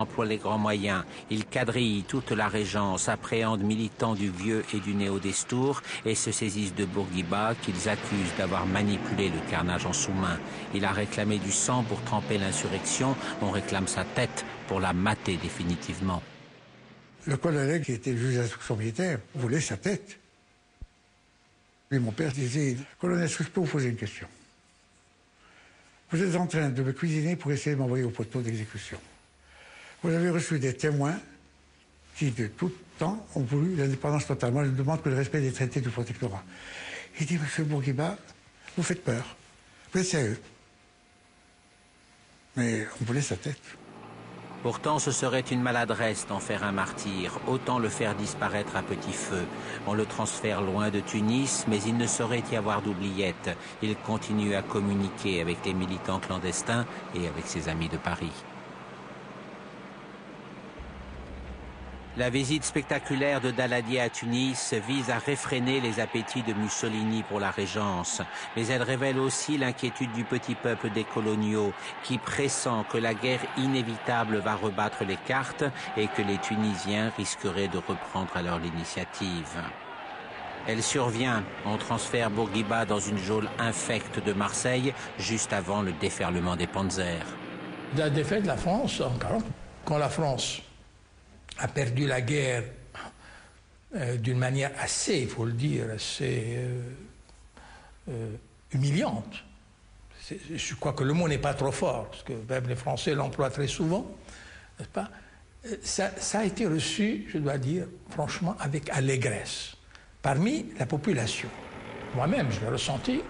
emploie les grands moyens. Il quadrille toute la régence, appréhende militants du vieux et du néo-destour et se saisissent de Bourguiba qu'ils accusent d'avoir manipulé le carnage en sous-main. Il a réclamé du sang pour tremper l'insurrection, on réclame sa tête pour la mater définitivement. Le colonel qui était le juge d'instruction militaire voulait sa tête. Et mon père disait, colonel, est-ce peux vous poser une question? Vous êtes en train de me cuisiner pour essayer de m'envoyer au poteau d'exécution. Vous avez reçu des témoins qui, de tout temps, ont voulu l'indépendance totale. Moi, je ne demande que le respect des traités du protectorat. Il dit, Monsieur Bourguiba, vous faites peur. Vous êtes sérieux. Mais on voulait sa tête. Pourtant, ce serait une maladresse d'en faire un martyr. Autant le faire disparaître à petit feu. On le transfère loin de Tunis, mais il ne saurait y avoir d'oubliette. Il continue à communiquer avec les militants clandestins et avec ses amis de Paris. La visite spectaculaire de Daladier à Tunis vise à réfréner les appétits de Mussolini pour la régence, mais elle révèle aussi l'inquiétude du petit peuple des coloniaux qui pressent que la guerre inévitable va rebattre les cartes et que les Tunisiens risqueraient de reprendre alors l'initiative. Elle survient. On transfère Bourguiba dans une geôle infecte de Marseille juste avant le déferlement des panzers. La défaite de la France, quand la France a perdu la guerre euh, d'une manière assez, il faut le dire, assez euh, euh, humiliante. Je crois que le mot n'est pas trop fort, parce que même les Français l'emploient très souvent, n'est-ce pas? Ça, ça, a été reçu, je dois dire, franchement, avec allégresse, parmi la population. Moi-même, je l'ai ressenti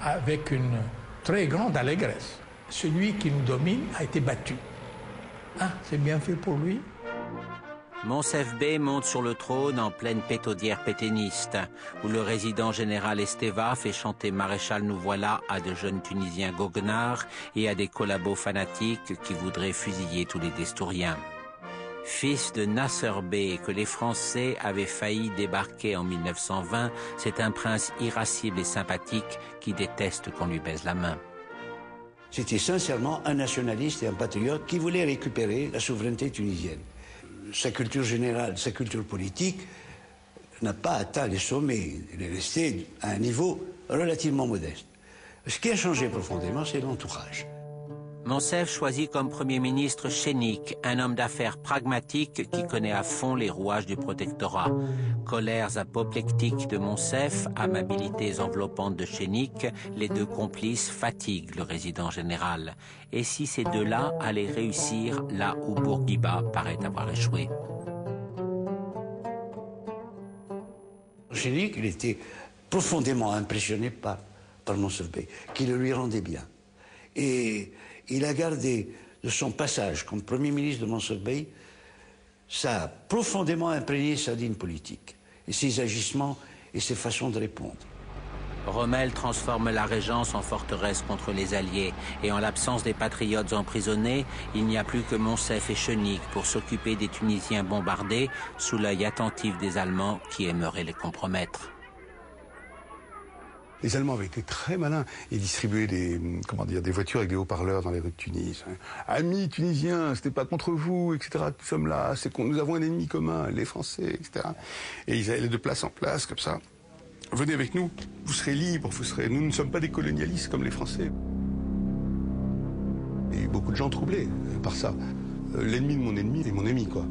avec une très grande allégresse. Celui qui nous domine a été battu. Ah, c'est bien fait pour lui? Monsef Bey monte sur le trône en pleine pétaudière péténiste, où le résident général Esteva fait chanter Maréchal nous voilà à de jeunes Tunisiens goguenards et à des collabos fanatiques qui voudraient fusiller tous les Destouriens. Fils de Nasser Bey que les Français avaient failli débarquer en 1920, c'est un prince irascible et sympathique qui déteste qu'on lui baise la main. C'était sincèrement un nationaliste et un patriote qui voulait récupérer la souveraineté tunisienne sa culture générale, sa culture politique n'a pas atteint les sommets. Il est resté à un niveau relativement modeste. Ce qui a changé profondément, c'est l'entourage. Monsef choisit comme Premier ministre Chénic, un homme d'affaires pragmatique qui connaît à fond les rouages du protectorat. Colères apoplectiques de Monsef, amabilités enveloppantes de Chénic, les deux complices fatiguent le résident général. Et si ces deux-là allaient réussir là où Bourguiba paraît avoir échoué Chénic, il était profondément impressionné par, par Monsef Bey, qui le lui rendait bien. Et il a gardé de son passage comme Premier ministre de Mansour ça a profondément imprégné sa ligne politique, et ses agissements et ses façons de répondre. Rommel transforme la Régence en forteresse contre les Alliés, et en l'absence des patriotes emprisonnés, il n'y a plus que Monsef et Chenique pour s'occuper des Tunisiens bombardés, sous l'œil attentif des Allemands qui aimeraient les compromettre. Les Allemands avaient été très malins. Ils distribuaient des, comment dire, des voitures avec des haut-parleurs dans les rues de Tunis. Amis tunisiens, c'était pas contre vous, etc. Nous sommes là, c'est qu'on nous avons un ennemi commun, les Français, etc. Et ils allaient de place en place, comme ça. Venez avec nous, vous serez libres, vous serez. Nous ne sommes pas des colonialistes comme les Français. Et beaucoup de gens troublés par ça. L'ennemi de mon ennemi est mon ami, quoi.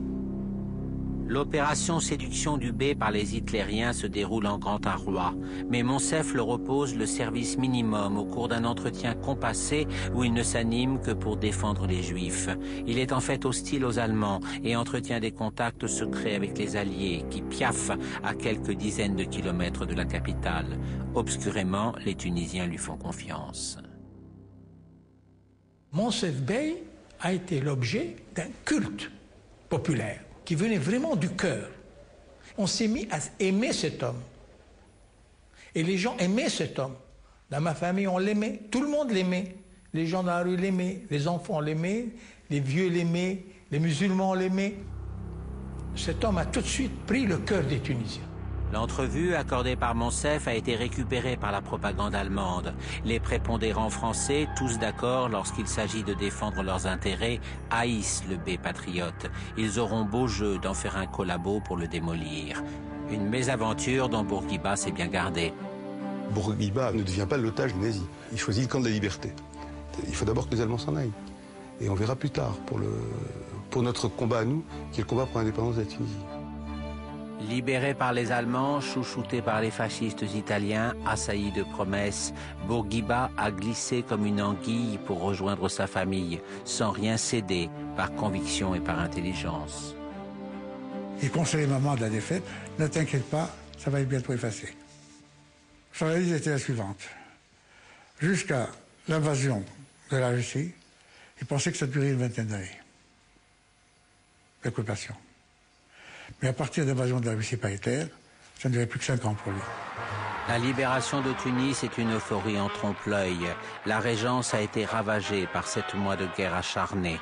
L'opération séduction du B par les hitlériens se déroule en grand arroi, mais Monsef le repose le service minimum au cours d'un entretien compassé où il ne s'anime que pour défendre les Juifs. Il est en fait hostile aux Allemands et entretient des contacts secrets avec les Alliés qui piaffent à quelques dizaines de kilomètres de la capitale. Obscurément, les Tunisiens lui font confiance. Monsef Bey a été l'objet d'un culte populaire qui venait vraiment du cœur. On s'est mis à aimer cet homme. Et les gens aimaient cet homme. Dans ma famille, on l'aimait. Tout le monde l'aimait. Les gens dans la rue l'aimaient. Les enfants l'aimaient. Les vieux l'aimaient. Les musulmans l'aimaient. Cet homme a tout de suite pris le cœur des Tunisiens. L'entrevue accordée par Monsef a été récupérée par la propagande allemande. Les prépondérants français, tous d'accord lorsqu'il s'agit de défendre leurs intérêts, haïssent le B patriote. Ils auront beau jeu d'en faire un collabo pour le démolir. Une mésaventure dont Bourguiba s'est bien gardé. Bourguiba ne devient pas l'otage des nazis. Il choisit le camp de la liberté. Il faut d'abord que les Allemands s'en aillent. Et on verra plus tard pour, pour notre combat à nous, qui est le combat pour l'indépendance de la Tunisie. Libéré par les Allemands, chouchouté par les fascistes italiens, assailli de promesses, Bourguiba a glissé comme une anguille pour rejoindre sa famille, sans rien céder, par conviction et par intelligence. Il conseillait maman de la défaite, ne t'inquiète pas, ça va être bientôt effacé. Son analyse était la suivante. Jusqu'à l'invasion de la Russie, il pensait que ça durait une vingtaine d'années. Mais à partir de l'invasion de la Russie ça ne durait plus que cinq ans pour lui. La libération de Tunis est une euphorie en trompe-l'œil. La Régence a été ravagée par sept mois de guerre acharnée.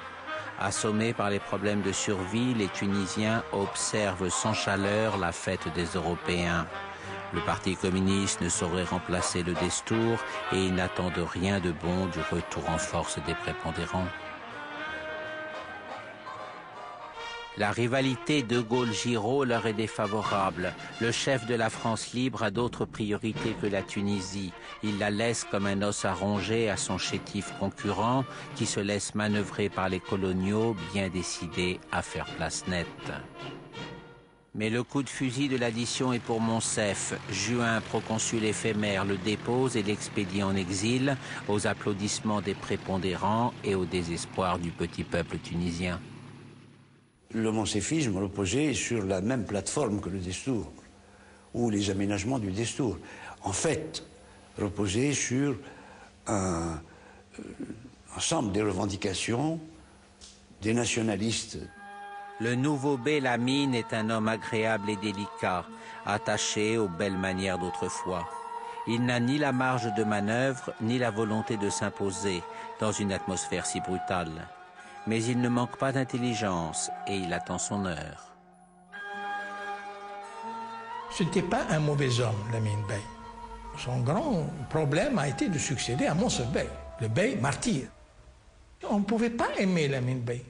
Assommés par les problèmes de survie, les Tunisiens observent sans chaleur la fête des Européens. Le Parti communiste ne saurait remplacer le Destour et il n'attend de rien de bon du retour en force des prépondérants. La rivalité de Gaulle-Giraud leur est défavorable. Le chef de la France libre a d'autres priorités que la Tunisie. Il la laisse comme un os à ronger à son chétif concurrent qui se laisse manœuvrer par les coloniaux bien décidés à faire place nette. Mais le coup de fusil de l'addition est pour Monsef. Juin, proconsul éphémère, le dépose et l'expédie en exil, aux applaudissements des prépondérants et au désespoir du petit peuple tunisien. Le moncéfisme reposait sur la même plateforme que le Destour, ou les aménagements du Destour. En fait, reposait sur un euh, ensemble des revendications des nationalistes le nouveau Bellamine est un homme agréable et délicat, attaché aux belles manières d'autrefois. Il n'a ni la marge de manœuvre, ni la volonté de s'imposer dans une atmosphère si brutale. Mais il ne manque pas d'intelligence et il attend son heure. Ce n'était pas un mauvais homme, Lamine Bey. Son grand problème a été de succéder à Monsef Bey, le Bey martyr. On ne pouvait pas aimer Lamine Bey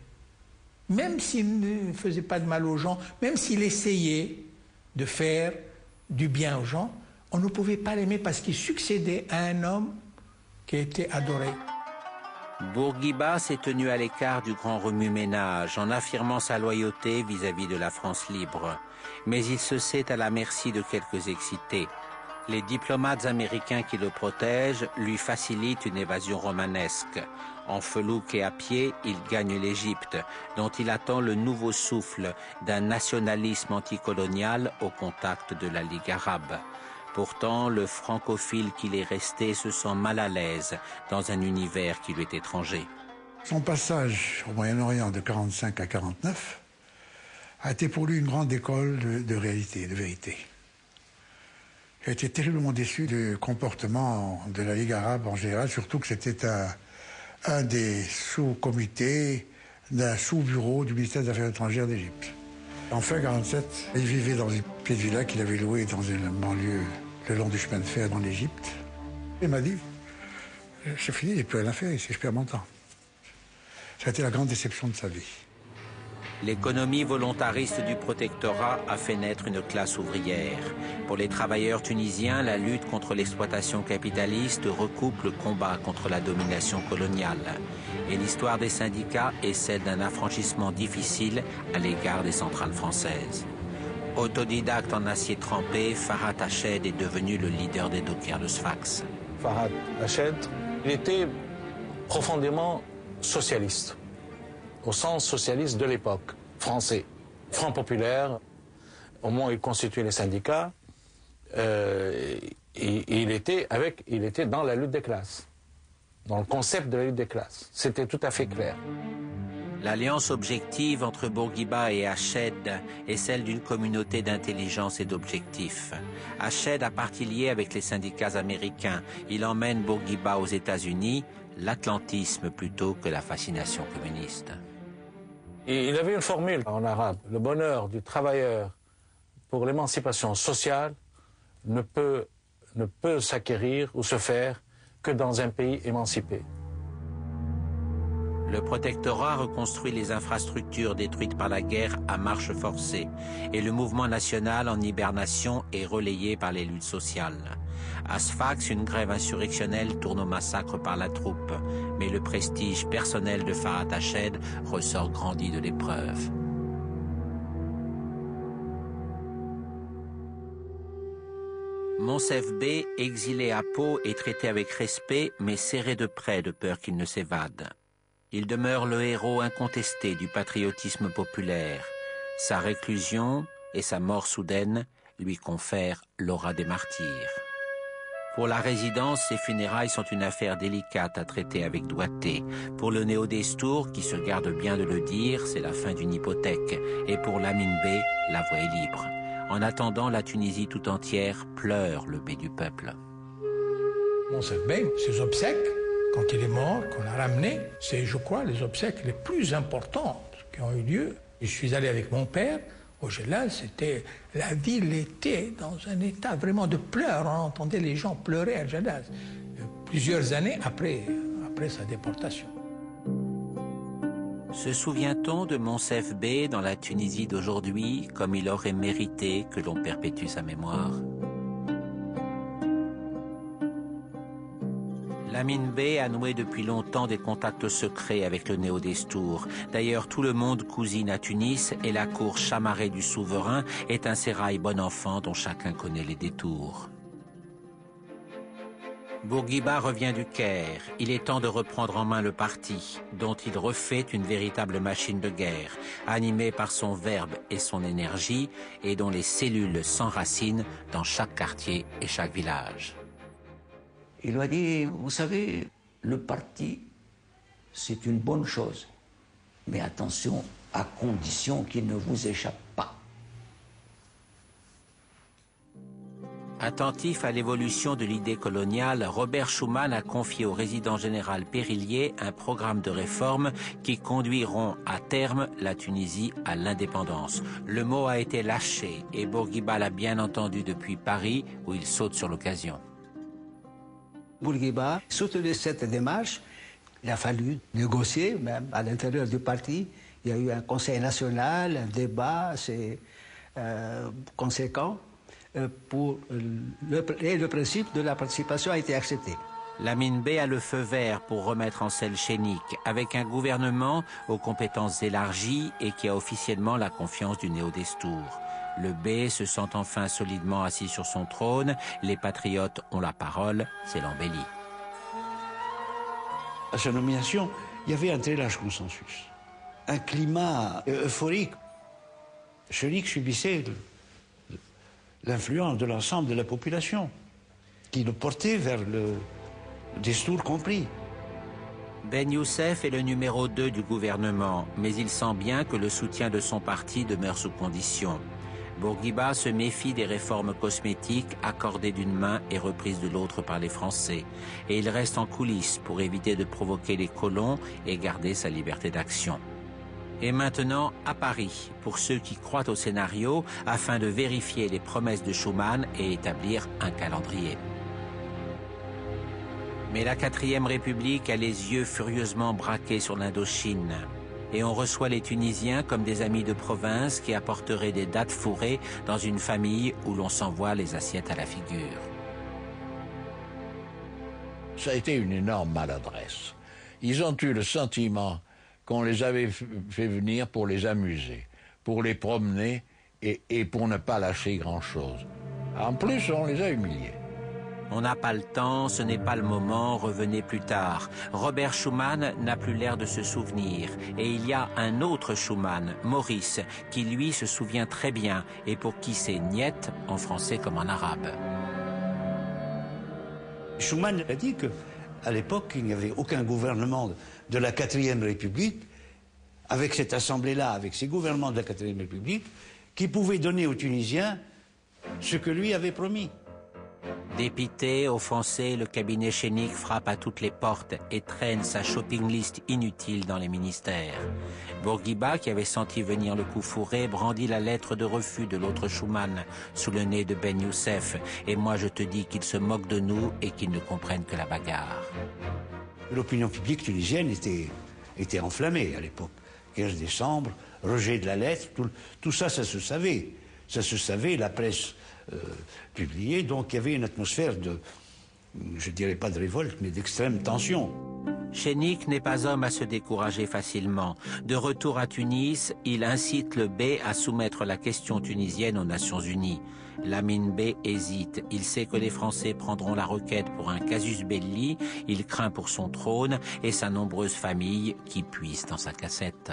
même s'il ne faisait pas de mal aux gens, même s'il essayait de faire du bien aux gens, on ne pouvait pas l'aimer parce qu'il succédait à un homme qui était adoré. Bourguiba s'est tenu à l'écart du grand remue-ménage en affirmant sa loyauté vis-à-vis -vis de la France libre. Mais il se sait à la merci de quelques excités. Les diplomates américains qui le protègent lui facilitent une évasion romanesque. En felouque et à pied, il gagne l'Égypte, dont il attend le nouveau souffle d'un nationalisme anticolonial au contact de la Ligue arabe. Pourtant, le francophile qu'il est resté se sent mal à l'aise dans un univers qui lui est étranger. Son passage au Moyen-Orient de 45 à 49 a été pour lui une grande école de, réalité, de vérité. A été terriblement déçu du comportement de la Ligue arabe en général, surtout que c'était un, un des sous-comités d'un sous-bureau du ministère des Affaires étrangères d'Égypte. En fin 47, il vivait dans une petite villa qu'il avait louée dans une banlieue le long du chemin de fer dans l'Égypte. Il m'a dit, c'est fini, il n'y a plus rien à faire ici, je perds mon temps. Ça a été la grande déception de sa vie. L'économie volontariste du protectorat a fait naître une classe ouvrière. Pour les travailleurs tunisiens, la lutte contre l'exploitation capitaliste recoupe le combat contre la domination coloniale. Et l'histoire des syndicats est celle d'un affranchissement difficile à l'égard des centrales françaises. Autodidacte en acier trempé, Farhat Hached est devenu le leader des dockers de Sfax. Farhat Hached, il était profondément socialiste au sens socialiste de l'époque, français. Front populaire, au moment où il constituait les syndicats, euh, il, était avec, il était dans la lutte des classes, dans le concept de la lutte des classes. C'était tout à fait clair. L'alliance objective entre Bourguiba et Hached est celle d'une communauté d'intelligence et d'objectifs. Hached a parti lié avec les syndicats américains. Il emmène Bourguiba aux États-Unis, l'atlantisme plutôt que la fascination communiste il avait une formule en arabe, le bonheur du travailleur pour l'émancipation sociale ne peut, ne peut s'acquérir ou se faire que dans un pays émancipé. Le protectorat reconstruit les infrastructures détruites par la guerre à marche forcée et le mouvement national en hibernation est relayé par les luttes sociales. À Sfax, une grève insurrectionnelle tourne au massacre par la troupe, mais le prestige personnel de Farhat Hached ressort grandi de l'épreuve. Monsef B, exilé à Pau, est traité avec respect, mais serré de près de peur qu'il ne s'évade. Il demeure le héros incontesté du patriotisme populaire. Sa réclusion et sa mort soudaine lui confèrent l'aura des martyrs. Pour la résidence, ses funérailles sont une affaire délicate à traiter avec doigté. Pour le néo-destour, qui se garde bien de le dire, c'est la fin d'une hypothèque. Et pour Lamine B, la voie est libre. En attendant, la Tunisie tout entière pleure le B du peuple. Monsef Bey, ses obsèques, quand il est mort, qu'on a ramené, c'est, je crois, les obsèques les plus importantes qui ont eu lieu. Je suis allé avec mon père au Gélal, c'était la ville était dans un état vraiment de pleurs. On entendait les gens pleurer à Gélal. Plusieurs années après, après sa déportation. Se souvient-on de Monsef B dans la Tunisie d'aujourd'hui comme il aurait mérité que l'on perpétue sa mémoire? Lamine B a noué depuis longtemps des contacts secrets avec le néo-destour. D'ailleurs, tout le monde cousine à Tunis et la cour chamarrée du souverain est un sérail bon enfant dont chacun connaît les détours. Bourguiba revient du Caire. Il est temps de reprendre en main le parti, dont il refait une véritable machine de guerre, animée par son verbe et son énergie, et dont les cellules s'enracinent dans chaque quartier et chaque village. Il lui a dit, vous savez, le parti, c'est une bonne chose, mais attention, à condition qu'il ne vous échappe pas. Attentif à l'évolution de l'idée coloniale, Robert Schuman a confié au résident général Périllier un programme de réformes qui conduiront à terme la Tunisie à l'indépendance. Le mot a été lâché et Bourguiba l'a bien entendu depuis Paris où il saute sur l'occasion. Bourguiba soutenait cette démarche. Il a fallu négocier, même à l'intérieur du parti. Il y a eu un conseil national, un débat c'est euh, conséquent. Euh, et le principe de la participation a été accepté. Lamine B a le feu vert pour remettre en selle Chénic, avec un gouvernement aux compétences élargies et qui a officiellement la confiance du néo-destour. Le B se sent enfin solidement assis sur son trône, les patriotes ont la parole, c'est l'embellie. À sa nomination, il y avait un très large consensus, un climat euphorique. Chénic subissait l'influence de l'ensemble de la population, qui le portait vers le destour compris. Ben Youssef est le numéro 2 du gouvernement, mais il sent bien que le soutien de son parti demeure sous condition. Bourguiba se méfie des réformes cosmétiques accordées d'une main et reprises de l'autre par les Français, et il reste en coulisses pour éviter de provoquer les colons et garder sa liberté d'action. Et maintenant à Paris, pour ceux qui croient au scénario, afin de vérifier les promesses de Schuman et établir un calendrier. Mais la quatrième République a les yeux furieusement braqués sur l'Indochine. Et on reçoit les Tunisiens comme des amis de province qui apporteraient des dates fourrées dans une famille où l'on s'envoie les assiettes à la figure. Ça a été une énorme maladresse. Ils ont eu le sentiment qu'on les avait fait venir pour les amuser, pour les promener et, et pour ne pas lâcher grand-chose. En plus, on les a humiliés. On n'a pas le temps, ce n'est pas le moment, revenez plus tard. Robert Schumann n'a plus l'air de se souvenir. Et il y a un autre Schumann, Maurice, qui lui se souvient très bien et pour qui c'est niet en français comme en arabe. Schumann a dit que à l'époque, il n'y avait aucun gouvernement de la quatrième République, avec cette assemblée-là, avec ces gouvernements de la quatrième République, qui pouvait donner aux Tunisiens ce que lui avait promis. Dépité, offensé, le cabinet chénique frappe à toutes les portes et traîne sa shopping list inutile dans les ministères. Bourguiba, qui avait senti venir le coup fourré, brandit la lettre de refus de l'autre Schumann sous le nez de Ben Youssef. Et moi, je te dis qu'ils se moquent de nous et qu'ils ne comprennent que la bagarre. L'opinion publique tunisienne était, était enflammée à l'époque. 15 décembre, rejet de la lettre, tout, tout ça, ça se savait. Ça se savait, la presse publié. Donc il y avait une atmosphère de, je dirais pas de révolte, mais d'extrême tension. Chénic n'est pas homme à se décourager facilement. De retour à Tunis, il incite le B à soumettre la question tunisienne aux Nations Unies. Lamine B hésite. Il sait que les Français prendront la requête pour un casus belli. Il craint pour son trône et sa nombreuse famille qui puise dans sa cassette.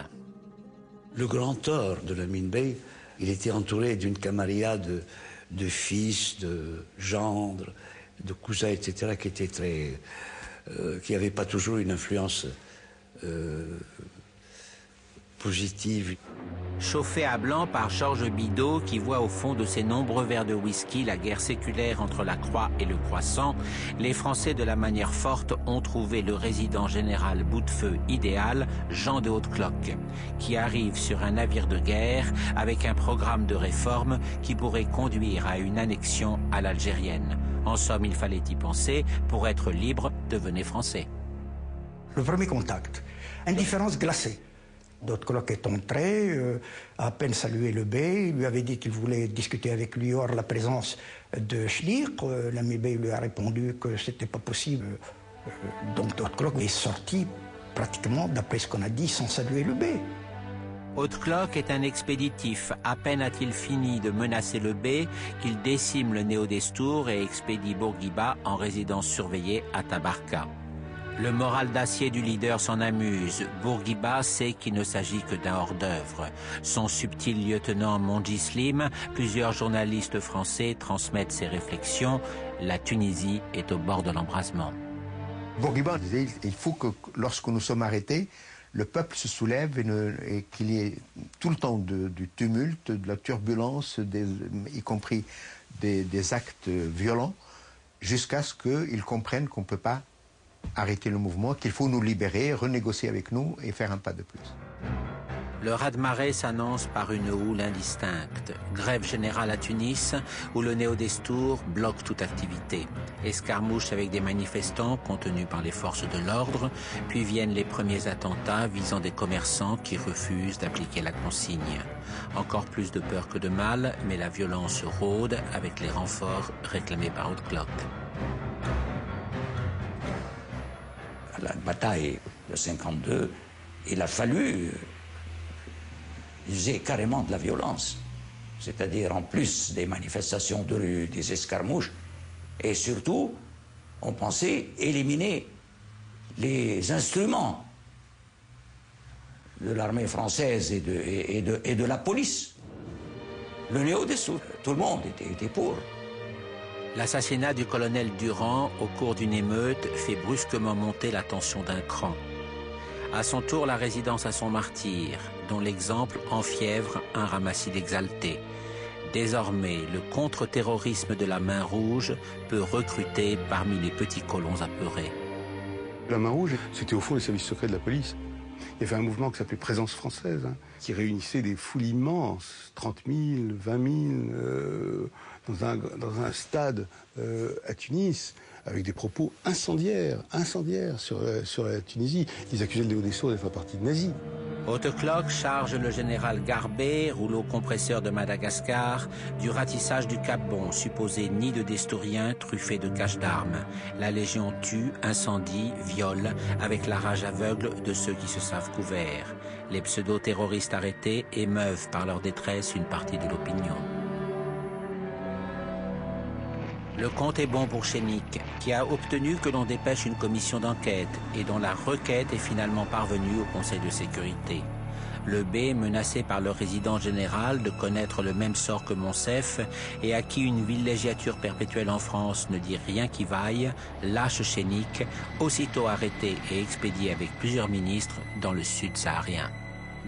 Le grand tort de Lamine Bey, il était entouré d'une camarilla de, fils, de gendres, de cousins, etc., qui étaient très, euh, qui n'avaient pas toujours une influence euh, Chauffé à blanc par Georges Bidault, qui voit au fond de ses nombreux verres de whisky la guerre séculaire entre la croix et le croissant, les Français de la manière forte ont trouvé le résident général bout de feu idéal, Jean de Haute-Cloque, qui arrive sur un navire de guerre avec un programme de réforme qui pourrait conduire à une annexion à l'algérienne. En somme, il fallait y penser, pour être libre, devenez français. Le premier contact, indifférence glacée. D'autres est entré, euh, à peine salué le bey, il lui avait dit qu'il voulait discuter avec lui hors la présence de Schlick. Euh, L'ami bey lui a répondu que c'était pas possible. Euh, donc D'autres est sorti pratiquement, d'après ce qu'on a dit, sans saluer le bey. Haute Cloque est un expéditif. À peine a-t-il fini de menacer le bey qu'il décime le Néo-Destour et expédie Bourguiba en résidence surveillée à Tabarka. Le moral d'acier du leader s'en amuse. Bourguiba sait qu'il ne s'agit que d'un hors-d'œuvre. Son subtil lieutenant Monji Slim, plusieurs journalistes français transmettent ses réflexions. La Tunisie est au bord de l'embrasement. Bourguiba disait il faut que lorsque nous sommes arrêtés, le peuple se soulève et, qu'il y ait tout le temps du tumulte, de la turbulence, y compris des, des actes violents, jusqu'à ce qu'ils comprennent qu'on ne peut pas arrêter le mouvement, qu'il faut nous libérer, renégocier avec nous et faire un pas de plus. Le raz-de-marée s'annonce par une houle indistincte. Grève générale à Tunis, où le néo-destour bloque toute activité. Escarmouche avec des manifestants contenus par les forces de l'ordre, puis viennent les premiers attentats visant des commerçants qui refusent d'appliquer la consigne. Encore plus de peur que de mal, mais la violence rôde avec les renforts réclamés par Haute. La bataille de 52, il a fallu user carrément de la violence, c'est-à-dire en plus des manifestations de rue, des escarmouches, et surtout, on pensait éliminer les instruments de l'armée française et de, la police. Le néo-dessous, tout le monde était pour. L'assassinat du colonel Durand au cours d'une émeute fait brusquement monter la tension d'un cran. À son tour, la résidence à son martyr, dont l'exemple enfièvre un ramassis d'exaltés. Désormais, le contre-terrorisme de la main rouge peut recruter parmi les petits colons apeurés. La main rouge, c'était au fond les services secrets de la police. Il y avait un mouvement qui s'appelait Présence française, hein, qui réunissait des foules immenses, 30 000, 20 000, dans un, stade euh, à Tunis avec des propos incendiaires, euh, sur la Tunisie. Ils accusaient Léo d'être partie de nazis. Haute-Cloque charge le général Garbet, rouleau compresseur de Madagascar, du ratissage du Cap Bon, supposé nid de destouriens truffé de caches d'armes. La Légion tue, incendie, viole, avec la rage aveugle de ceux qui se savent couverts. Les pseudo-terroristes arrêtés émeuvent par leur détresse une partie de l'opinion. Le compte est bon pour Chénic, qui a obtenu que l'on dépêche une commission d'enquête et dont la requête est finalement parvenue au Conseil de sécurité. Le B, menacé par le résident général de connaître le même sort que Monsef et à qui une villégiature perpétuelle en France ne dit rien qui vaille, lâche Chénic, aussitôt arrêté et expédié avec plusieurs ministres dans le sud saharien.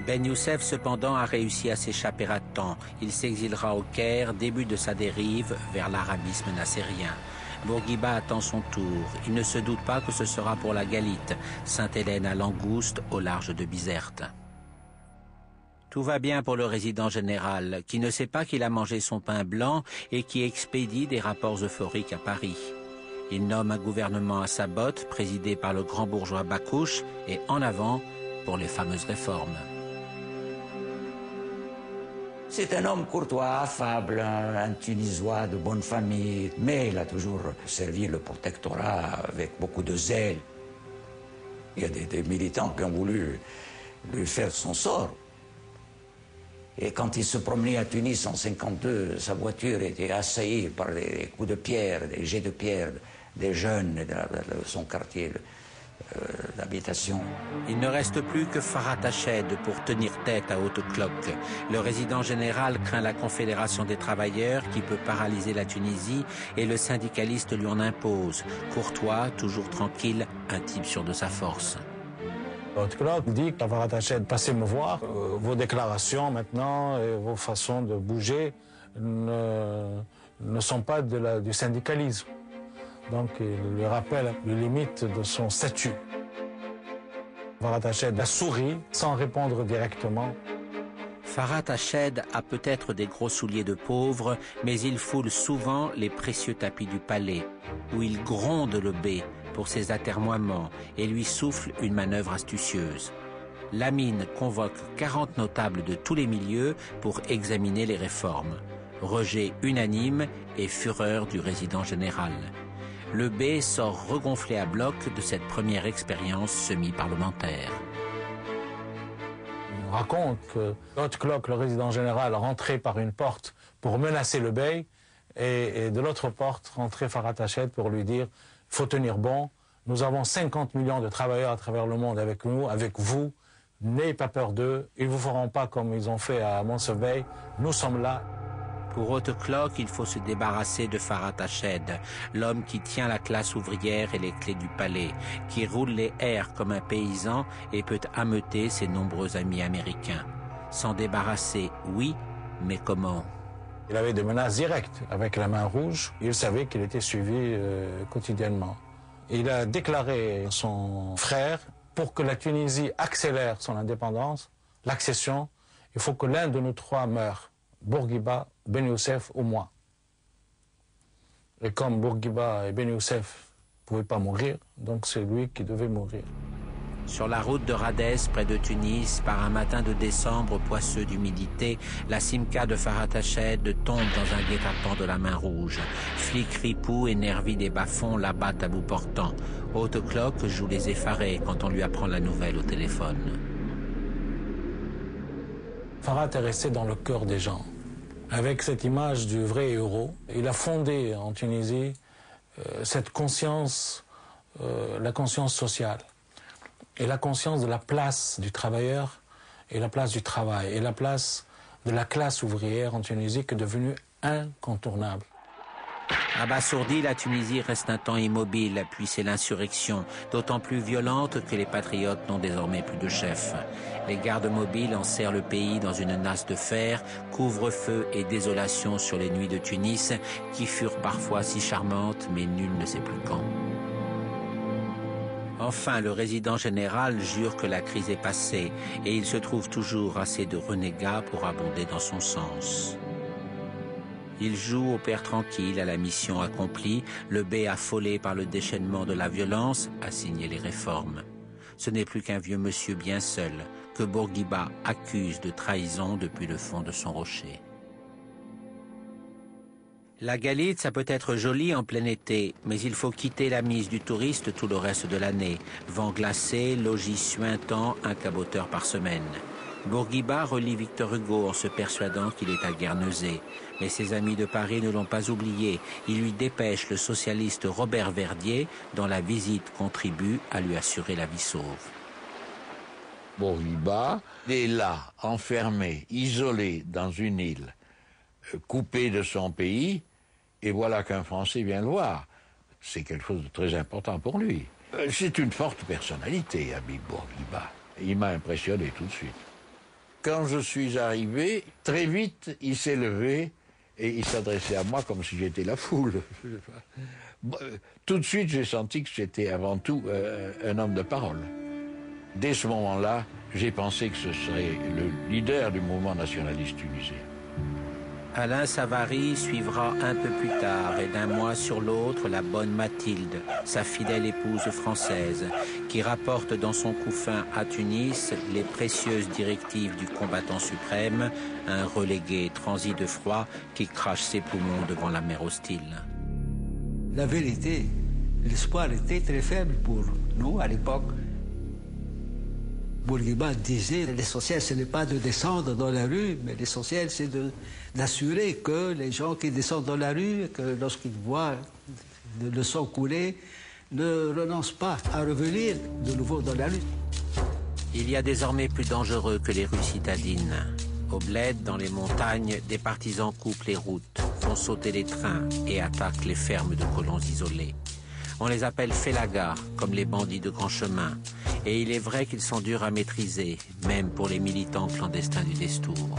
Ben Youssef, cependant, a réussi à s'échapper à temps. Il s'exilera au Caire, début de sa dérive vers l'arabisme nassérien. Bourguiba attend son tour. Il ne se doute pas que ce sera pour la Galite, Sainte-Hélène à Langouste, au large de Bizerte. Tout va bien pour le résident général, qui ne sait pas qu'il a mangé son pain blanc et qui expédie des rapports euphoriques à Paris. Il nomme un gouvernement à sa botte, présidé par le grand bourgeois Bakouche, et en avant pour les fameuses réformes. C'est un homme courtois, affable, un, Tunisois de bonne famille, mais il a toujours servi le protectorat avec beaucoup de zèle. Il y a des, militants qui ont voulu lui faire son sort. Et quand il se promenait à Tunis en 52, sa voiture était assaillie par des coups de pierre, des jets de pierre des jeunes de, son quartier. Euh. Il ne reste plus que Farhat Hached pour tenir tête à haute cloque. Le résident général craint la Confédération des travailleurs qui peut paralyser la Tunisie et le syndicaliste lui en impose. Courtois, toujours tranquille, un type sûr de sa force. Haute cloque dit à Farhat Hached, passez me voir. Euh, vos déclarations maintenant et vos façons de bouger ne, sont pas du syndicalisme. Donc il lui rappelle les limites de son statut. Farhat Hached a souri sans répondre directement. Farhat Hached a peut-être des gros souliers de pauvre, mais il foule souvent les précieux tapis du palais, où il gronde le B pour ses atermoiements et lui souffle une manœuvre astucieuse. Lamine convoque 40 notables de tous les milieux pour examiner les réformes. Rejet unanime et fureur du résident général le B sort regonflé à bloc de cette première expérience semi-parlementaire. On raconte que Clock, le résident général, rentrait par une porte pour menacer le Bey et, de l'autre porte rentrait Farhat Hached pour lui dire « faut tenir bon, nous avons 50 millions de travailleurs à travers le monde avec nous, avec vous, n'ayez pas peur d'eux, ils ne vous feront pas comme ils ont fait à Montseau Bay, nous sommes là pour Haute Cloque, il faut se débarrasser de Farhat Hached, l'homme qui tient la classe ouvrière et les clés du palais, qui roule les airs comme un paysan et peut ameuter ses nombreux amis américains. S'en débarrasser, oui, mais comment? Il avait des menaces directes avec la main rouge. Il savait qu'il était suivi euh, quotidiennement. Il a déclaré son frère pour que la Tunisie accélère son indépendance, l'accession, il faut que l'un de nous trois meure. Bourguiba, Ben Youssef ou moi. Et comme Bourguiba et Ben Youssef ne pouvaient pas mourir, donc c'est lui qui devait mourir. Sur la route de Rades, près de Tunis, par un matin de décembre poisseux d'humidité, la Simca de Farhat tombe dans un guet-apens de la main rouge. Flic ripou et Nervi des bas-fonds l'abattent à bout portant. Haute cloque joue les effarés quand on lui apprend la nouvelle au téléphone. Farhat est resté dans le cœur des gens avec cette image du vrai héros. Il a fondé en Tunisie euh, cette conscience, euh, la conscience sociale, et la conscience de la place du travailleur, et la place du travail, et la place de la classe ouvrière en Tunisie qui est devenue incontournable. Abasourdi, la Tunisie reste un temps immobile, puis c'est l'insurrection, d'autant plus violente que les patriotes n'ont désormais plus de chef. Les gardes mobiles enserrent le pays dans une nasse de fer, couvre-feu et désolation sur les nuits de Tunis, qui furent parfois si charmantes, mais nul ne sait plus quand. Enfin, le résident général jure que la crise est passée et il se trouve toujours assez de renégats pour abonder dans son sens. Il joue au père tranquille à la mission accomplie, le B affolé par le déchaînement de la violence a signé les réformes. Ce n'est plus qu'un vieux monsieur bien seul que Bourguiba accuse de trahison depuis le fond de son rocher. La Galite, ça peut être joli en plein été, mais il faut quitter la mise du touriste tout le reste de l'année. Vent glacé, logis suintant, un caboteur par semaine. Bourguiba relit Victor Hugo en se persuadant qu'il est à Guernesey. Mais ses amis de Paris ne l'ont pas oublié. Il lui dépêche le socialiste Robert Verdier, dont la visite contribue à lui assurer la vie sauve. Bourguiba est là, enfermé, isolé dans une île, euh, coupé de son pays, et voilà qu'un Français vient le voir. C'est quelque chose de très important pour lui. Euh, c'est une forte personnalité, Habib Bourguiba. Il m'a impressionné tout de suite. Quand je suis arrivé, très vite, il s'est levé et il s'adressait à moi comme si j'étais la foule. Tout de suite, j'ai senti que j'étais avant tout euh, un homme de parole. Dès ce moment-là, j'ai pensé que ce serait le leader du mouvement nationaliste tunisien. Alain Savary suivra un peu plus tard et d'un mois sur l'autre la bonne Mathilde, sa fidèle épouse française, qui rapporte dans son couffin à Tunis les précieuses directives du combattant suprême, un relégué transi de froid qui crache ses poumons devant la mer hostile. La vérité, l'espoir était très faible pour nous à l'époque. Bourguiba disait l'essentiel, ce n'est pas de descendre dans la rue, mais l'essentiel, c'est d'assurer que les gens qui descendent dans la rue, que lorsqu'ils voient le sang couler, ne renoncent pas à revenir de nouveau dans la rue. Il y a désormais plus dangereux que les rues citadines. Au bled, dans les montagnes, des partisans coupent les routes, font sauter les trains et attaquent les fermes de colons isolés. On les appelle félagas, comme les bandits de grand chemin. Et il est vrai qu'ils sont durs à maîtriser, même pour les militants clandestins du Destour.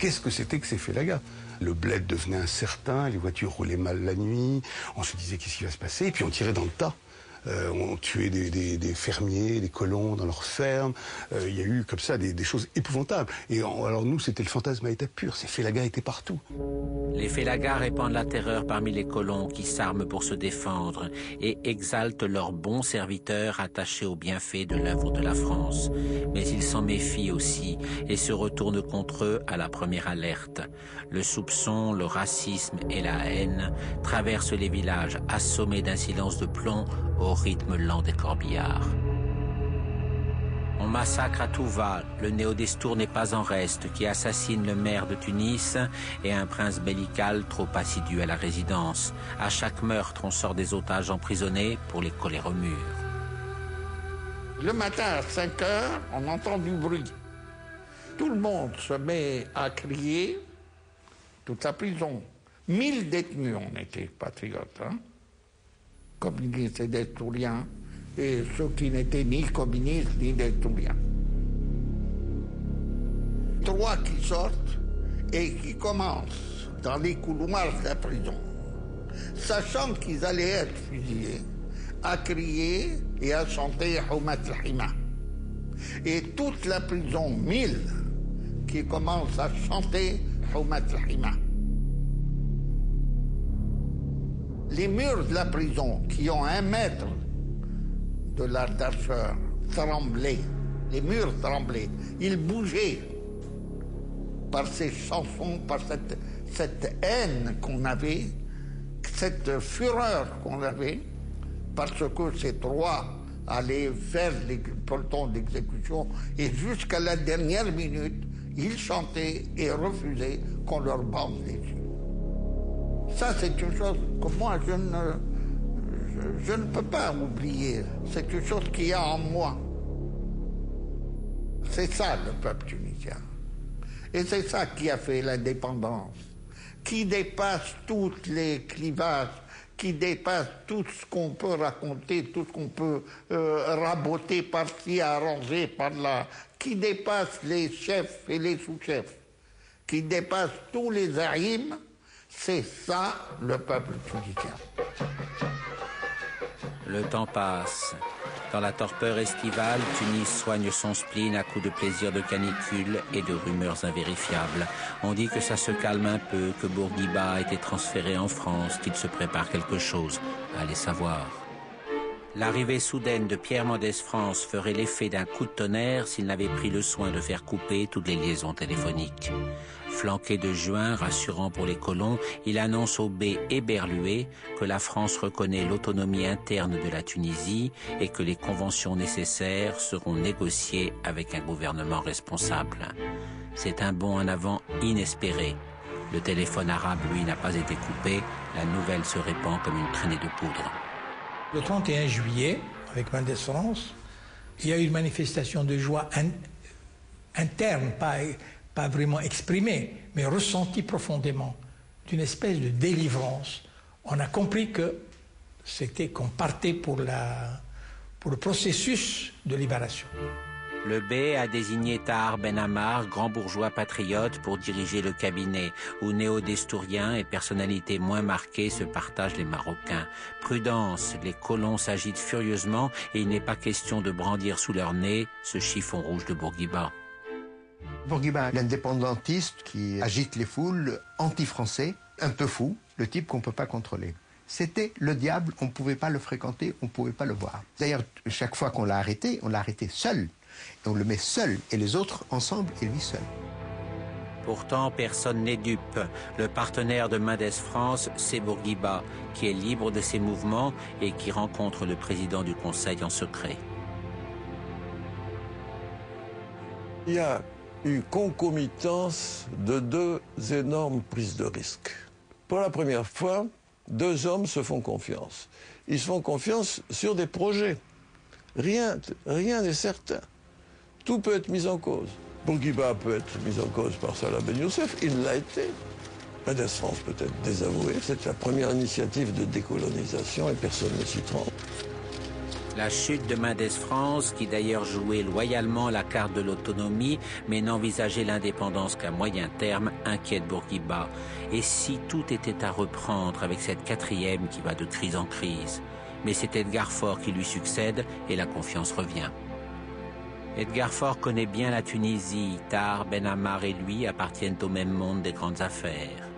Qu'est-ce que c'était que ces félagas le bled devenait incertain, les voitures roulaient mal la nuit, on se disait qu'est-ce qui va se passer, et puis on tirait dans le tas. Euh, on tuait des, fermiers, des colons dans leurs fermes. Euh, il y a eu comme ça des, choses épouvantables. Et alors nous, c'était le fantasme à état pur. Ces félagas étaient partout. Les félagas répandent la terreur parmi les colons qui s'arment pour se défendre et exaltent leurs bons serviteurs attachés aux bienfaits de l'œuvre de la France. Mais ils s'en méfient aussi et se retournent contre eux à la première alerte. Le soupçon, le racisme et la haine traversent les villages assommés d'un silence de plomb rythme lent des corbillards. On massacre à tout va, le néo-destour n'est pas en reste, qui assassine le maire de Tunis et un prince bellical trop assidu à la résidence. À chaque meurtre, on sort des otages emprisonnés pour les coller au mur. Le matin à 5 heures, on entend du bruit. Tout le monde se met à crier, toute la prison. Mille détenus, on était patriotes. Hein communistes et destouriens, et ceux qui n'étaient ni communistes ni destouriens. Trois qui sortent et qui commencent dans les couloirs de la prison, sachant qu'ils allaient être fusillés, à crier et à chanter Houmat al-Hima. Et toute la prison, mille, qui commencent à chanter Houmat al-Hima. Les murs de la prison, qui ont un mètre de largeur, tremblaient. Les murs tremblaient. Ils bougeaient par ces chansons, par cette, cette haine qu'on avait, cette fureur qu'on avait, parce que ces trois allaient faire le peloton d'exécution et jusqu'à la dernière minute, ils chantaient et refusaient qu'on leur bande les yeux. Ça, c'est une chose que moi, je ne, je, ne peux pas oublier. C'est une chose qui y a en moi. C'est ça le peuple tunisien. Et c'est ça qui a fait l'indépendance, qui dépasse toutes les clivages, qui dépasse tout ce qu'on peut raconter, tout ce qu'on peut euh, raboter par-ci, arranger par-là, qui dépasse les chefs et les sous-chefs, qui dépasse tous les aïms c'est ça le peuple tunisien. Le temps passe. Dans la torpeur estivale, Tunis soigne son spleen à coups de plaisir de canicule et de rumeurs invérifiables. On dit que ça se calme un peu, que Bourguiba a été transféré en France, qu'il se prépare quelque chose. Allez savoir. L'arrivée soudaine de Pierre Mendès France ferait l'effet d'un coup de tonnerre s'il n'avait pris le soin de faire couper toutes les liaisons téléphoniques. Flanqué de juin rassurant pour les colons, il annonce au B éberlué que la France reconnaît l'autonomie interne de la Tunisie et que les conventions nécessaires seront négociées avec un gouvernement responsable. C'est un bond en avant inespéré. Le téléphone arabe, lui, n'a pas été coupé. La nouvelle se répand comme une traînée de poudre. Le 31 juillet, avec Mendes France, il y a eu une manifestation de joie interne, pas vraiment exprimé, mais ressenti profondément, d'une espèce de délivrance. On a compris que c'était qu'on partait pour le processus de libération. Le Bey a désigné Tahar Ben Ammar, grand bourgeois patriote, pour diriger le cabinet, où néo-destouriens et personnalités moins marquées se partagent les Marocains. Prudence, les colons s'agitent furieusement et il n'est pas question de brandir sous leur nez ce chiffon rouge de Bourguiba. Bourguiba, l'indépendantiste qui agite les foules, anti-français, un peu fou, le type qu'on ne peut pas contrôler. C'était le diable, on ne pouvait pas le fréquenter, on ne pouvait pas le voir. D'ailleurs, chaque fois qu'on l'a arrêté, on l'a arrêté seul. Et on le met seul, et les autres ensemble, et lui seul. Pourtant, personne n'est dupe. Le partenaire de Mendes France, c'est Bourguiba, qui est libre de ses mouvements et qui rencontre le président du Conseil en secret. Il y a une concomitance de deux énormes prises de risque. Pour la première fois, deux hommes se font confiance. Ils se font confiance sur des projets. Rien rien n'est certain. Tout peut être mis en cause. Bourguiba peut être mis en cause par Salah Ben Youssef, il l'a été. Mendes France peut être désavoué. C'est la première initiative de décolonisation et personne ne s'y trompe. La chute de Mendes France, qui d'ailleurs jouait loyalement la carte de l'autonomie, mais n'envisageait l'indépendance qu'à moyen terme, inquiète Bourguiba. Et si tout était à reprendre avec cette quatrième qui va de crise en crise? Mais c'est Edgar Faure qui lui succède et la confiance revient. Edgar Faure connaît bien la Tunisie. Tar, Ben Ammar et lui appartiennent au même monde des grandes affaires.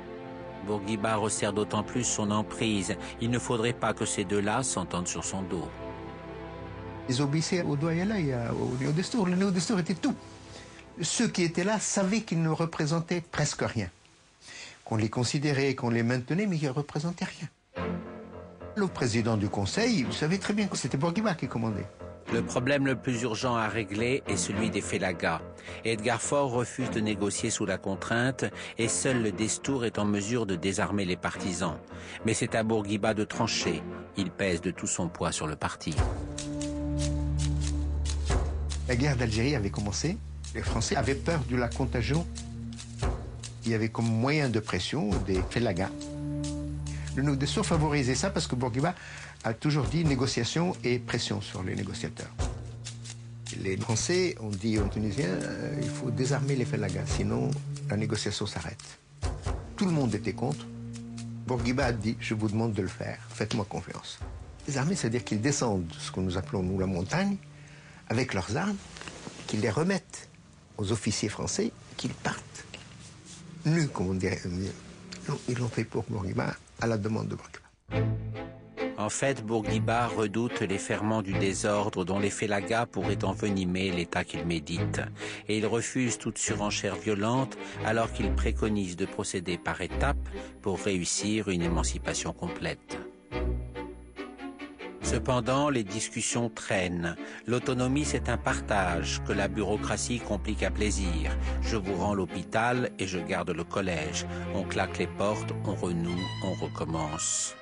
Bourguiba resserre d'autant plus son emprise. Il ne faudrait pas que ces deux-là s'entendent sur son dos. Ils obéissaient au doigt et à au néo-destour. Le néo-destour était tout. Ceux qui étaient là savaient qu'ils ne représentaient presque rien. Qu'on les considérait, qu'on les maintenait, mais qu'ils ne représentaient rien. Le président du conseil, vous savez très bien que c'était Bourguiba qui commandait. Le problème le plus urgent à régler est celui des Félagas. Edgar Faure refuse de négocier sous la contrainte et seul le Destour est en mesure de désarmer les partisans. Mais c'est à Bourguiba de trancher. Il pèse de tout son poids sur le parti. La guerre d'Algérie avait commencé. Les Français avaient peur de la contagion. Il y avait comme moyen de pression des Félagas. Le Nord-Destour favorisait ça parce que Bourguiba a toujours dit négociation et pression sur les négociateurs. Les Français ont dit aux Tunisiens euh, il faut désarmer les Félagas, sinon la négociation s'arrête. Tout le monde était contre. Bourguiba a dit je vous demande de le faire, faites-moi confiance. Désarmer, c'est-à-dire qu'ils descendent ce que nous appelons nous la montagne avec leurs armes, qu'ils les remettent aux officiers français, qu'ils partent nus, comme on dirait. Non, ils l'ont fait pour Bourguiba à la demande de Bourguiba. En fait, Bourguiba redoute les ferments du désordre dont les Félagas pourraient envenimer l'état qu'il médite. Et il refuse toute surenchère violente alors qu'il préconise de procéder par étapes pour réussir une émancipation complète. Cependant, les discussions traînent. L'autonomie, c'est un partage que la bureaucratie complique à plaisir. Je vous rends l'hôpital et je garde le collège. On claque les portes, on renoue, on recommence.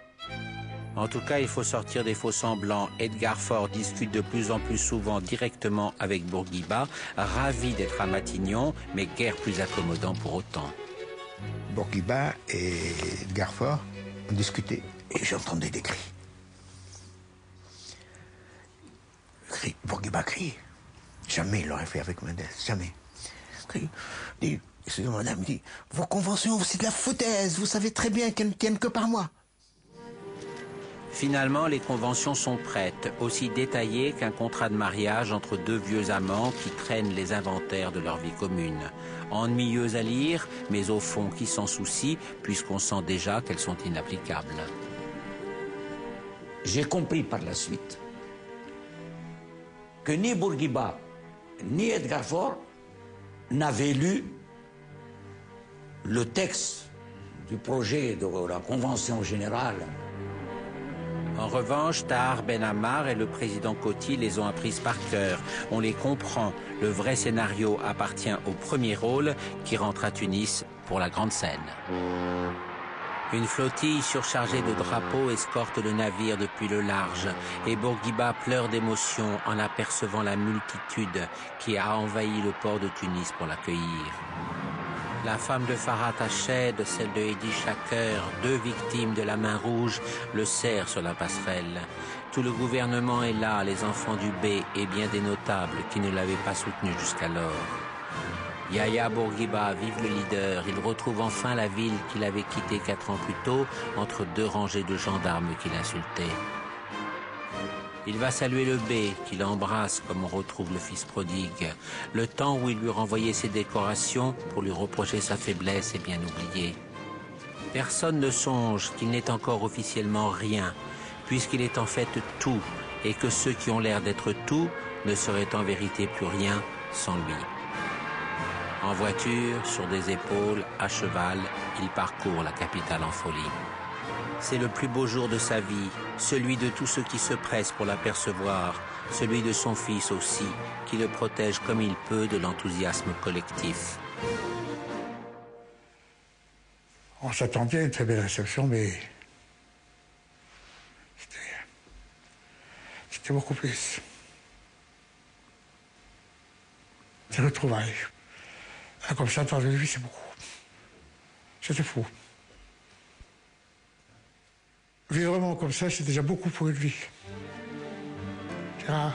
En tout cas, il faut sortir des faux semblants. Edgar Faure discute de plus en plus souvent directement avec Bourguiba, ravi d'être à Matignon, mais guère plus accommodant pour autant. Bourguiba et Edgar Faure ont discuté et j'entendais des cris. Cris, Bourguiba crie. Jamais il l'aurait fait avec Mendes, jamais. Crie. Dit, excusez-moi madame, dit, vos conventions, c'est de la foutaise, vous savez très bien qu'elles ne tiennent que par moi. Finalement, les conventions sont prêtes, aussi détaillées qu'un contrat de mariage entre deux vieux amants qui traînent les inventaires de leur vie commune. Ennuyeuses à lire, mais au fond qui s'en soucie, puisqu'on sent déjà qu'elles sont inapplicables. J'ai compris par la suite que ni Bourguiba ni Edgar Faure n'avaient lu le texte du projet de la Convention générale en revanche, Tahar Ben Ammar et le président Coty les ont apprises par cœur. On les comprend. Le vrai scénario appartient au premier rôle qui rentre à Tunis pour la grande scène. Une flottille surchargée de drapeaux escorte le navire depuis le large et Bourguiba pleure d'émotion en apercevant la multitude qui a envahi le port de Tunis pour l'accueillir. La femme de Farhat Hached, celle de Eddie Shaker, deux victimes de la main rouge, le serrent sur la passerelle. Tout le gouvernement est là, les enfants du B et bien des notables qui ne l'avaient pas soutenu jusqu'alors. Yahya Bourguiba, vive le leader, il retrouve enfin la ville qu'il avait quittée quatre ans plus tôt entre deux rangées de gendarmes qui l'insultaient. Il va saluer le B, qu'il embrasse comme on retrouve le fils prodigue. Le temps où il lui renvoyait ses décorations pour lui reprocher sa faiblesse est bien oublié. Personne ne songe qu'il n'est encore officiellement rien, puisqu'il est en fait tout, et que ceux qui ont l'air d'être tout ne seraient en vérité plus rien sans lui. En voiture, sur des épaules, à cheval, il parcourt la capitale en folie. C'est le plus beau jour de sa vie, celui de tous ceux qui se pressent pour l'apercevoir, celui de son fils aussi, qui le protège comme il peut de l'enthousiasme collectif. On s'attendait à une très belle réception, mais c'était beaucoup plus. Des retrouvailles. Ah, comme ça, dans une vie, c'est beaucoup. C'était fou. Vivre vraiment comme ça, c'est déjà beaucoup pour une vie. C'est rare.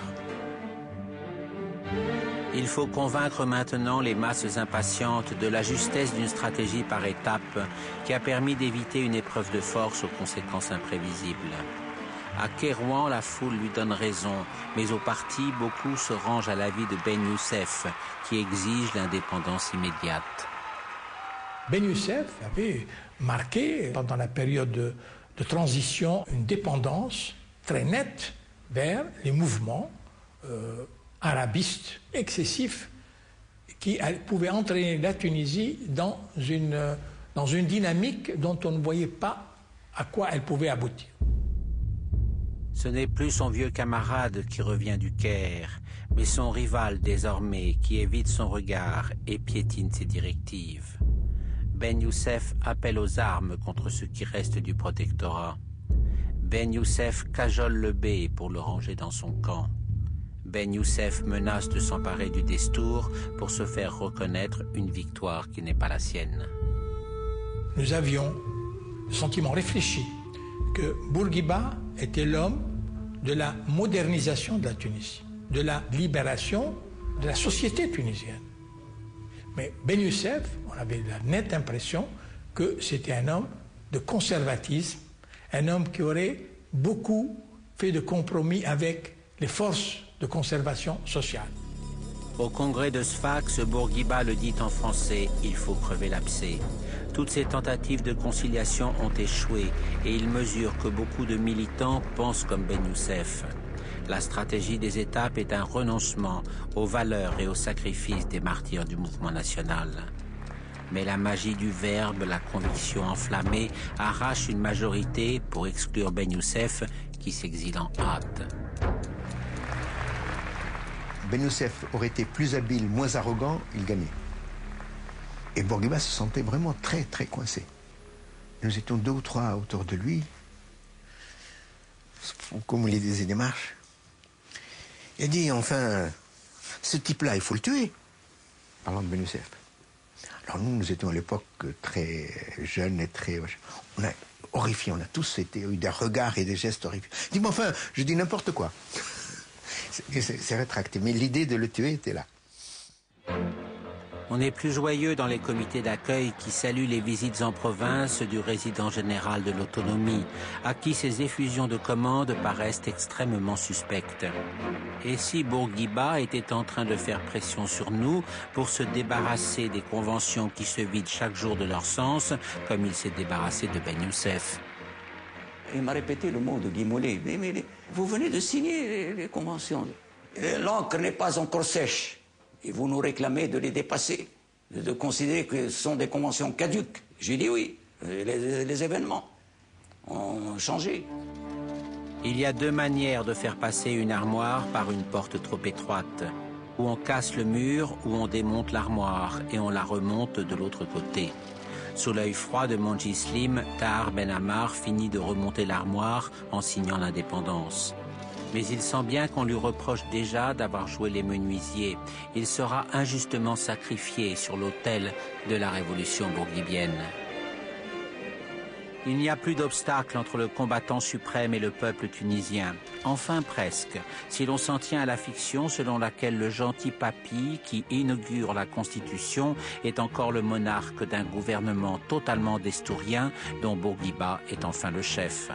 Il faut convaincre maintenant les masses impatientes de la justesse d'une stratégie par étapes qui a permis d'éviter une épreuve de force aux conséquences imprévisibles. À Kérouan, la foule lui donne raison, mais au parti, beaucoup se rangent à l'avis de Ben Youssef, qui exige l'indépendance immédiate. Ben Youssef avait marqué pendant la période de, transition une dépendance très nette vers les mouvements euh, arabistes excessifs qui pouvaient entraîner la Tunisie dans une, dans une dynamique dont on ne voyait pas à quoi elle pouvait aboutir. Ce n'est plus son vieux camarade qui revient du Caire, mais son rival désormais qui évite son regard et piétine ses directives. Ben Youssef appelle aux armes contre ce qui reste du protectorat. Ben Youssef cajole le B pour le ranger dans son camp. Ben Youssef menace de s'emparer du Destour pour se faire reconnaître une victoire qui n'est pas la sienne. Nous avions le sentiment réfléchi que Bourguiba était l'homme de la modernisation de la Tunisie, de la libération de la société tunisienne. Mais Ben Youssef, on avait la nette impression que c'était un homme de conservatisme, un homme qui aurait beaucoup fait de compromis avec les forces de conservation sociale. Au congrès de Sfax, Bourguiba le dit en français, il faut crever l'abcès. Toutes ces tentatives de conciliation ont échoué et il mesure que beaucoup de militants pensent comme Ben Youssef. La stratégie des étapes est un renoncement aux valeurs et aux sacrifices des martyrs du mouvement national. Mais la magie du verbe, la conviction enflammée, arrache une majorité pour exclure Ben Youssef qui s'exile en hâte. Ben Youssef aurait été plus habile, moins arrogant, il gagnait. Et Bourguiba se sentait vraiment très, très coincé. Nous étions deux ou trois autour de lui, comme il disait. Il a dit, enfin, ce type-là, il faut le tuer, parlant de. Alors nous, nous étions à l'époque très jeunes et très... On a horrifié, on a tous été, eu des regards et des gestes horrifiés. Dis-moi, enfin, je dis n'importe quoi. C'est rétracté, mais l'idée de le tuer était là. On est plus joyeux dans les comités d'accueil qui saluent les visites en province du résident général de l'autonomie, à qui ces effusions de commandes paraissent extrêmement suspectes. Et si Bourguiba était en train de faire pression sur nous pour se débarrasser des conventions qui se vident chaque jour de leur sens, comme il s'est débarrassé de Ben Youssef? Il m'a répété le mot de Guy Mollet. Mais, mais, vous venez de signer les, les conventions. L'encre n'est pas encore sèche et vous nous réclamez de les dépasser, de considérer que ce sont des conventions caduques. J'ai dit oui, les, événements ont changé. Il y a deux manières de faire passer une armoire par une porte trop étroite. Ou on casse le mur, ou on démonte l'armoire et on la remonte de l'autre côté. Sous l'œil froid de Monji Slim, Tahar Ben Ammar finit de remonter l'armoire en signant l'indépendance. Mais il sent bien qu'on lui reproche déjà d'avoir joué les menuisiers. Il sera injustement sacrifié sur l'autel de la révolution bourguibienne. Il n'y a plus d'obstacle entre le combattant suprême et le peuple tunisien. Enfin presque, si l'on s'en tient à la fiction selon laquelle le gentil papy qui inaugure la Constitution est encore le monarque d'un gouvernement totalement destourien dont Bourguiba est enfin le chef.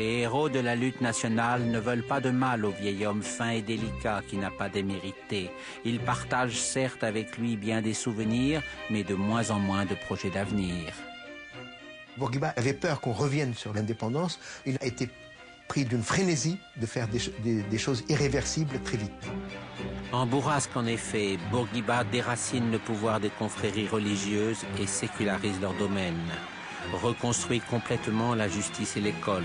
Les héros de la lutte nationale ne veulent pas de mal au vieil homme fin et délicat qui n'a pas démérité. Ils partagent certes avec lui bien des souvenirs, mais de moins en moins de projets d'avenir. Bourguiba avait peur qu'on revienne sur l'indépendance. Il a été pris d'une frénésie de faire des, choses irréversibles très vite. En bourrasque, en effet, Bourguiba déracine le pouvoir des confréries religieuses et sécularise leur domaine, reconstruit complètement la justice et l'école,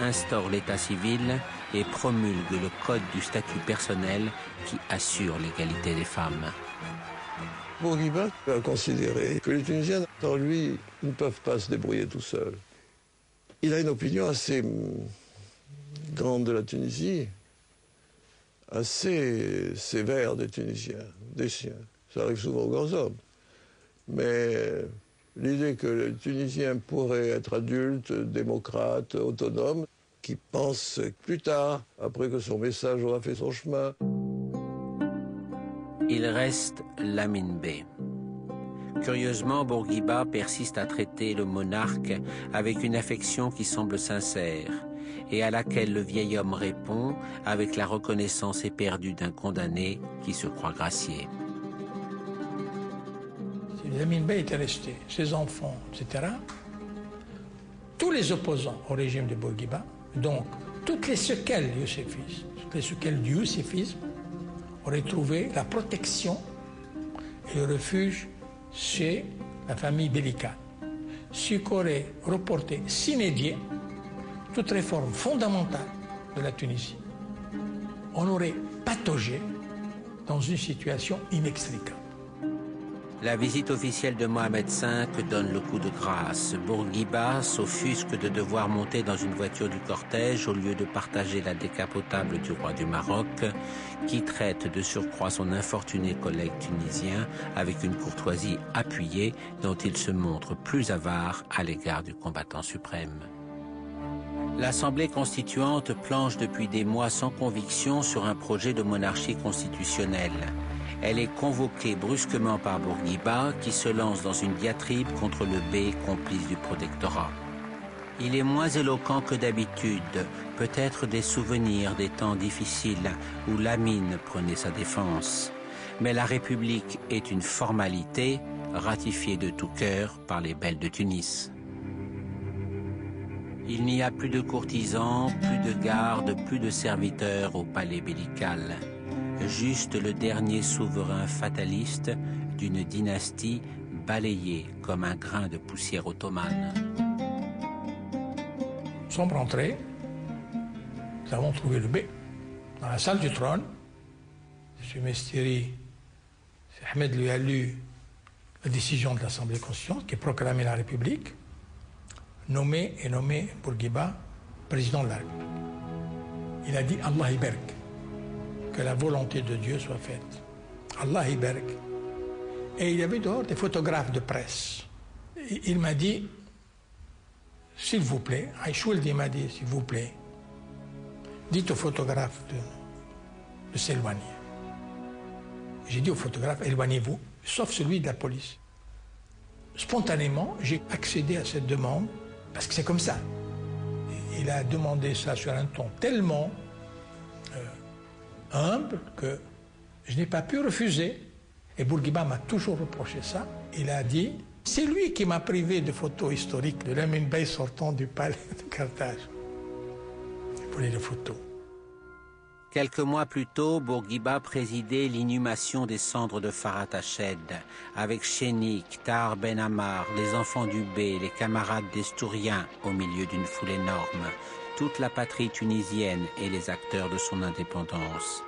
instaure l'état civil et promulgue le code du statut personnel qui assure l'égalité des femmes. Bourguiba a considéré que les Tunisiens, dans lui, ne peuvent pas se débrouiller tout seuls. Il a une opinion assez grande de la Tunisie, assez sévère des Tunisiens, des siens. Ça arrive souvent aux grands hommes. Mais l'idée que les Tunisiens pourraient être adultes, démocrates, autonomes, qui pensent plus tard, après que son message aura fait son chemin, il reste Lamine B. Curieusement, Bourguiba persiste à traiter le monarque avec une affection qui semble sincère et à laquelle le vieil homme répond avec la reconnaissance éperdue d'un condamné qui se croit gracié. Si Lamine Bey était resté, ses enfants, etc., tous les opposants au régime de Bourguiba, donc toutes les séquelles du toutes les du youssefisme, aurait trouvé la protection et le refuge chez la famille Bellica, ce qui aurait reporté s'inédier toute réforme fondamentale de la Tunisie. On aurait pataugé dans une situation inextricable. La visite officielle de Mohamed V donne le coup de grâce. Bourguiba s'offusque de devoir monter dans une voiture du cortège au lieu de partager la décapotable du roi du Maroc, qui traite de surcroît son infortuné collègue tunisien avec une courtoisie appuyée dont il se montre plus avare à l'égard du combattant suprême. L'Assemblée constituante planche depuis des mois sans conviction sur un projet de monarchie constitutionnelle elle est convoquée brusquement par Bourguiba qui se lance dans une diatribe contre le B complice du protectorat. Il est moins éloquent que d'habitude, peut-être des souvenirs des temps difficiles où Lamine prenait sa défense. Mais la République est une formalité ratifiée de tout cœur par les belles de Tunis. Il n'y a plus de courtisans, plus de gardes, plus de serviteurs au palais bellical juste le dernier souverain fataliste d'une dynastie balayée comme un grain de poussière ottomane. Nous sommes rentrés, nous avons trouvé le B dans la salle du trône. M. Mestiri, Ahmed lui a lu la décision de l'Assemblée constituante qui proclamait la République, nommé et nommé Bourguiba président de la République. Il a dit Allah Iberk que la volonté de Dieu soit faite. Allah Iberg. Et il y avait dehors des photographes de presse. Il m'a dit, s'il vous plaît, Aïchouldi m'a dit, s'il vous plaît, dites aux photographes de, de s'éloigner. J'ai dit aux photographes, éloignez-vous, sauf celui de la police. Spontanément, j'ai accédé à cette demande, parce que c'est comme ça. Il a demandé ça sur un ton tellement humble que je n'ai pas pu refuser. Et Bourguiba m'a toujours reproché ça. Il a dit c'est lui qui m'a privé de photos historiques de Lamine Bey sortant du palais de Carthage. Il voulait les photos. Quelques mois plus tôt, Bourguiba présidait l'inhumation des cendres de Farhat Hached, avec Chénik, Tar Ben Amar, les enfants du B, les camarades des Stouriens, au milieu d'une foule énorme toute la patrie tunisienne et les acteurs de son indépendance.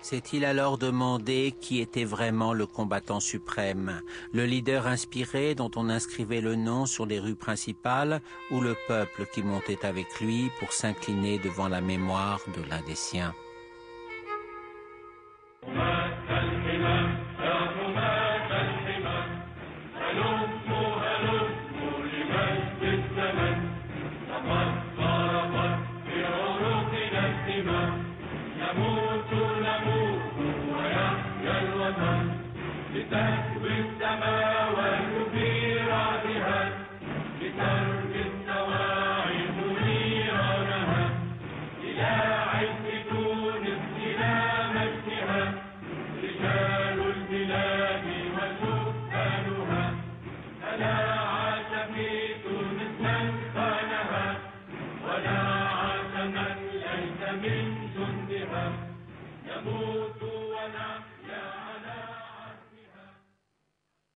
S'est-il alors demandé qui était vraiment le combattant suprême Le leader inspiré dont on inscrivait le nom sur les rues principales ou le peuple qui montait avec lui pour s'incliner devant la mémoire de l'un des siens?